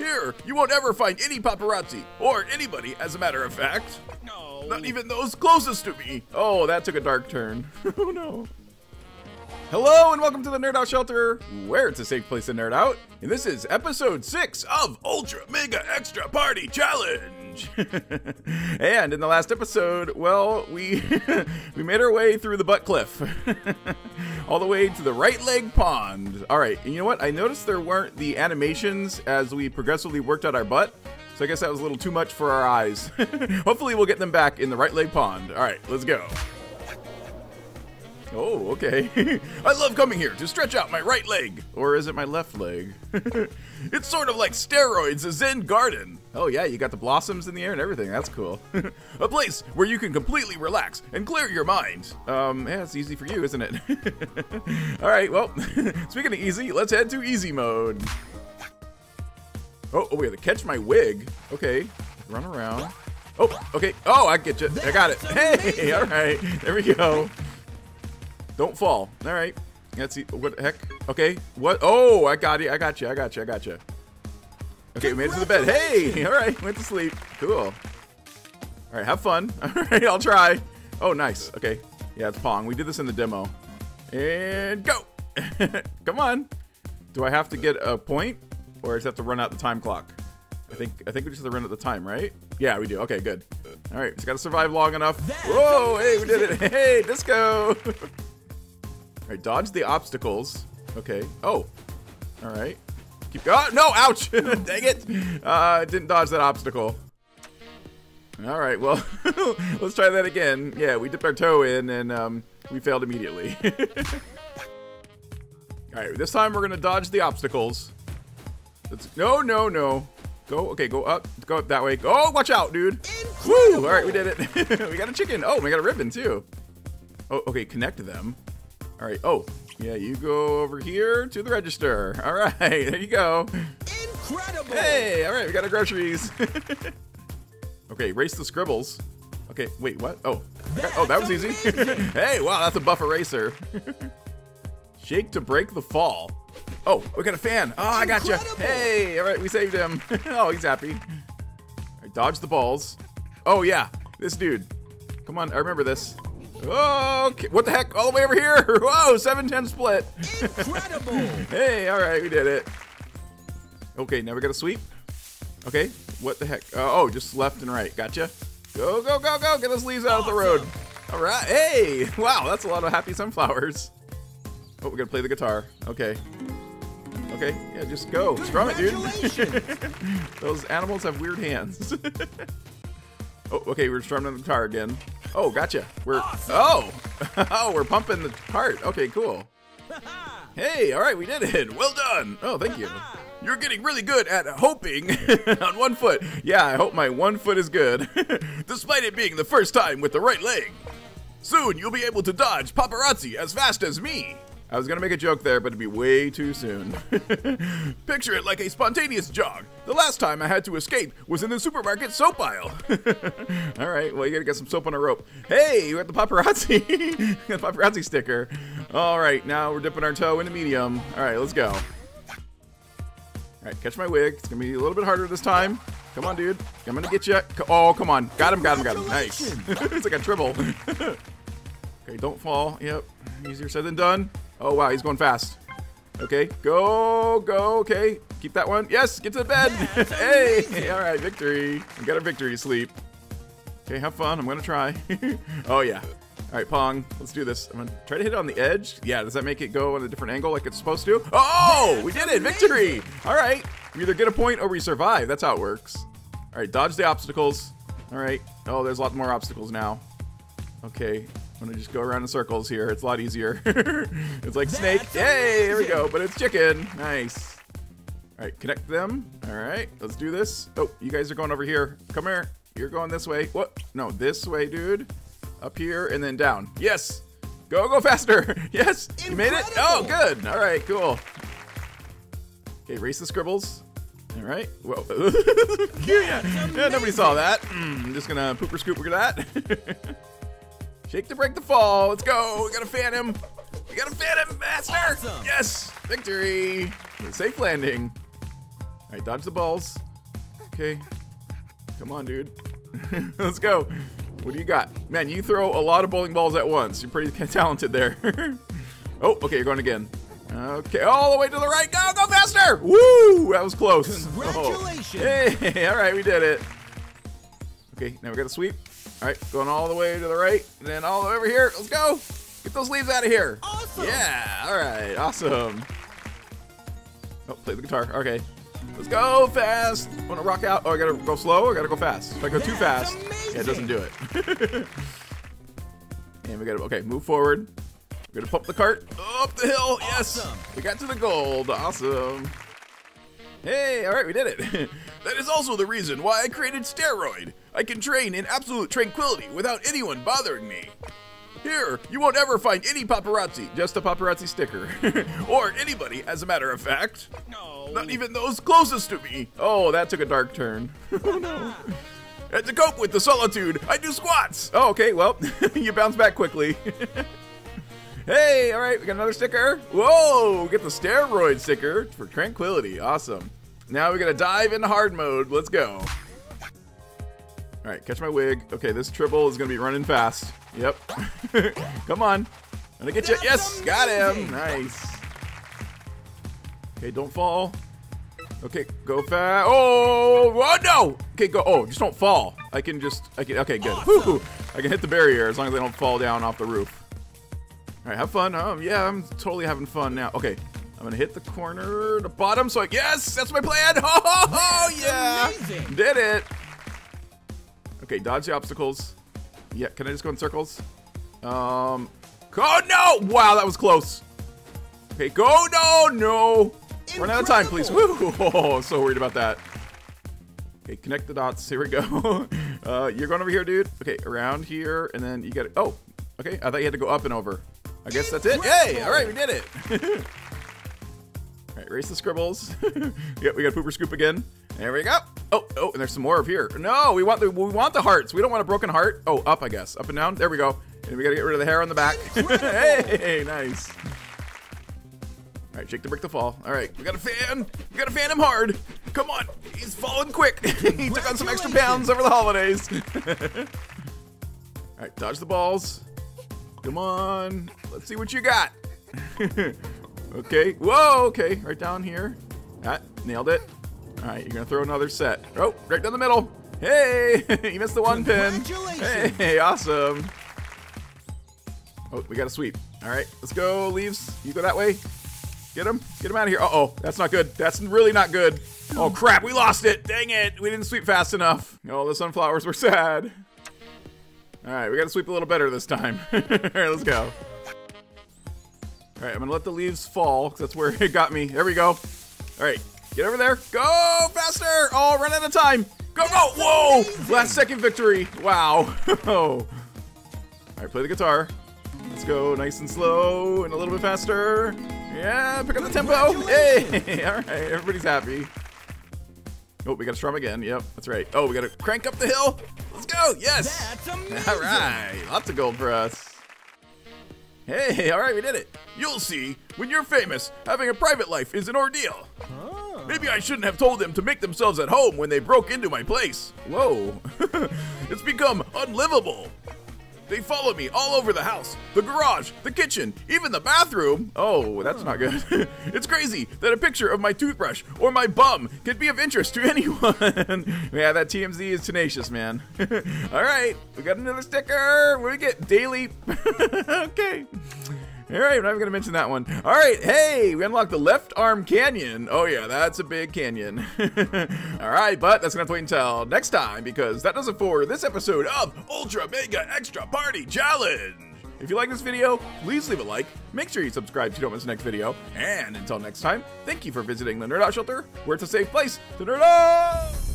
Here, you won't ever find any paparazzi, or anybody, as a matter of fact. No. Not even those closest to me. Oh, that took a dark turn. oh no. Hello and welcome to the Nerdout Shelter, where it's a safe place to nerd out. And this is episode 6 of Ultra Mega Xtra Party Challenge. and in the last episode, well, we we made our way through the butt cliff. All the way to the right leg pond. All right, and you know what? I noticed there weren't the animations as we progressively worked out our butt. So I guess that was a little too much for our eyes. Hopefully we'll get them back in the right leg pond. All right, let's go. Oh, okay. I love coming here to stretch out my right leg. Or is it my left leg? it's sort of like steroids, a Zen garden. Oh, yeah, you got the blossoms in the air and everything. That's cool. a place where you can completely relax and clear your mind. Um, yeah, it's easy for you, isn't it? All right, well, speaking of easy, let's head to easy mode. Oh, oh, we have to catch my wig. Okay, run around. Oh, okay. Oh, I get you. I got it. Hey, all right. There we go. Don't fall. All right. Let's see. What the heck? Okay. What? Oh, I got you. I got you. I got you. I got you. Okay, we made it to the bed. Hey, all right. Went to sleep. Cool. All right, have fun. All right, I'll try. Oh, nice. Okay. Yeah, it's Pong. We did this in the demo. And go. Come on. Do I have to get a point? Or it have to run out the time clock? I think I think we just have to run out the time, right? Yeah, we do. Okay, good. All right, just gotta survive long enough. Whoa, hey, we did it. Hey, disco. All right, dodge the obstacles. Okay. Oh, all right. Keep going. No, ouch. Dang it. Uh, didn't dodge that obstacle. All right, well, let's try that again. Yeah, we dipped our toe in and um, we failed immediately. All right, this time we're gonna dodge the obstacles. Let's, no, no, no. Go, okay, go up, go up that way. Oh, watch out, dude. Woo! All right, we did it. we got a chicken. Oh, we got a ribbon too. Oh, okay, connect them. All right. Oh, yeah, you go over here to the register. All right, there you go. Incredible. Hey, all right, we got our groceries. okay, race the scribbles. Okay, wait, what? Oh, okay. oh, that was easy. hey, wow, that's a buff eraser. Shake to break the fall. Oh, we got a fan. Oh, I got you. Hey, all right, we saved him. oh, he's happy. Right, dodge the balls. Oh yeah, this dude. Come on, I remember this. Oh, okay. what the heck? All the way over here. Whoa, 7-10 split. Incredible. Hey, all right, we did it. Okay, now we got a sweep. Okay, what the heck? Uh, oh, just left and right. Gotcha. Go, go, go, go. Get those leaves out of the road. All right. Hey, wow, that's a lot of happy sunflowers. Oh, we're gonna play the guitar. Okay. Okay, yeah, just go. Strum it, dude. Those animals have weird hands. oh, okay, we're strumming the guitar again. Oh, gotcha. We're oh, oh, we're pumping the heart. Okay, cool. Hey, all right, we did it. Well done. Oh, thank you. You're getting really good at hoping on one foot. Yeah, I hope my one foot is good, despite it being the first time with the right leg. Soon you'll be able to dodge paparazzi as fast as me. I was gonna make a joke there, but it'd be way too soon. Picture it like a spontaneous jog. The last time I had to escape was in the supermarket soap aisle. All right, well, you gotta get some soap on a rope. Hey, you got the paparazzi, the paparazzi sticker. All right, now we're dipping our toe into medium. All right, let's go. All right, catch my wig. It's gonna be a little bit harder this time. Come on, dude. I'm gonna get you. Oh, come on. Got him, got him, got him. Nice. it's like a triple. okay, don't fall. Yep. Easier said than done. Oh, wow, he's going fast. Okay, go, go. Okay, keep that one. Yes, get to the bed. hey, all right, victory. We got our victory sleep. Okay, have fun. I'm gonna try. oh yeah. All right, Pong. Let's do this. I'm gonna try to hit it on the edge. Yeah, does that make it go at a different angle like it's supposed to? Oh, we did it! Victory! All right. We either get a point or we survive. That's how it works. All right, dodge the obstacles. All right. Oh, there's a lot more obstacles now. Okay. I'm gonna just go around in circles here. It's a lot easier. it's like snake. Yay! There we go. But it's chicken. Nice. All right, connect them. All right, let's do this. Oh, you guys are going over here. Come here. You're going this way. What? No, this way, dude. Up here and then down. Yes. Go, go faster. Yes. You made it. Oh, good. All right, cool. Okay, race the scribbles. All right. Whoa. yeah, yeah, nobody saw that. Mm, I'm just gonna pooper scooper that. Shake to break the fall. Let's go. We got a fan him. We got a fan him, master. Awesome. Yes. Victory. Safe landing. All right, dodge the balls. Okay. Come on, dude. Let's go. What do you got? Man, you throw a lot of bowling balls at once. You're pretty talented there. oh, okay, you're going again. Okay, all the way to the right. Go, go faster! Woo! That was close. Oh. Congratulations. Oh. Hey, all right, we did it. Okay, now we got to sweep. All right, going all the way to the right, and then all the way over here. Let's go. Get those leaves out of here. Awesome. Yeah, all right, awesome. Oh, play the guitar. Okay. Let's go fast. Want to rock out? Oh, I gotta go slow. Or I gotta go fast. If I go too That's fast, yeah, it doesn't do it. and we gotta okay, move forward. We're gonna pump the cart up the hill. Yes, we got to the gold. Awesome. Hey, all right, we did it. that is also the reason why I created Steroid. I can train in absolute tranquility without anyone bothering me. Here, you won't ever find any paparazzi, just a paparazzi sticker. or anybody, as a matter of fact. No. Not even those closest to me. Oh, that took a dark turn. oh no. And to cope with the solitude, I do squats. Oh, okay, well, you bounce back quickly. Hey, all right, we got another sticker. Whoa, get the steroid sticker for tranquility. Awesome. Now we gotta dive into hard mode. Let's go. All right, catch my wig. Okay, this triple is gonna be running fast. Yep. Come on. Gonna get you. Yes, got him. Nice. Okay, don't fall. Okay, go fast. Oh, oh no. Okay, go. Oh, just don't fall. I can just. I can. Okay, good. Awesome. I can hit the barrier as long as I don't fall down off the roof. All right, have fun. Um, yeah, I'm totally having fun now. Okay, I'm gonna hit the corner, the bottom. So I, yes, that's my plan. Oh, yeah, amazing. did it. Okay, dodge the obstacles. Yeah, can I just go in circles? Um, oh no! Wow, that was close. Okay, go, no, no. Run out of time, please. Woo! Oh, so worried about that. Okay, connect the dots. Here we go. uh, you're going over here, dude. Okay, around here, and then you got to. Oh, okay. I thought you had to go up and over. I guess that's it. Yay! All right, we did it. all right, erase the scribbles. yep, we got pooper scoop again. There we go. Oh, oh, and there's some more over here. No, we want the we want the hearts. We don't want a broken heart. Oh, up, I guess. Up and down. There we go. And we got to get rid of the hair on the back. hey, nice. All right, shake the brick to fall. All right, we got a fan. We got to fan him hard. Come on, he's falling quick. he took on some extra pounds over the holidays. All right, dodge the balls. Come on, let's see what you got. okay, whoa, okay, right down here. That nailed it. All right, you're gonna throw another set. Oh, right down the middle. Hey, you missed the one pin. Hey, awesome. Oh, we got a sweep. All right, let's go, leaves. You go that way. Get him. Get him out of here. Uh oh, that's not good. That's really not good. Oh crap, we lost it. Dang it. We didn't sweep fast enough. Oh, the sunflowers were sad. All right, we got to sweep a little better this time. All right, let's go. All right, I'm gonna let the leaves fall 'cause that's where it got me. There we go. All right, get over there. Go faster. Oh, run out of time. Go, go. Whoa, last second victory. Wow. Oh. All right, play the guitar. Let's go nice and slow and a little bit faster. Yeah, pick up the tempo. Hey, all right, everybody's happy. Oh, we got to strum again. Yep, that's right. Oh, we got to crank up the hill. Let's go. Yes. That's. All right, lots of gold for us. Hey, all right, we did it. You'll see, when you're famous, having a private life is an ordeal. Huh. Maybe I shouldn't have told them to make themselves at home when they broke into my place. Whoa. it's become unlivable. They follow me all over the house, the garage, the kitchen, even the bathroom. Oh, that's not good. it's crazy that a picture of my toothbrush or my bum could be of interest to anyone. yeah, that TMZ is tenacious, man. all right, we got another sticker. We get? Daily. okay. All right, I'm gonna mention that one. All right, hey, we unlocked the left arm canyon. Oh yeah, that's a big canyon. All right, but that's gonna have to wait until next time because that does it for this episode of Ultra Mega Xtra Party Challenge. If you like this video, please leave a like. Make sure you subscribe so you don't miss the next video. And until next time, thank you for visiting the Nerd Shelter, where it's a safe place to nerd out.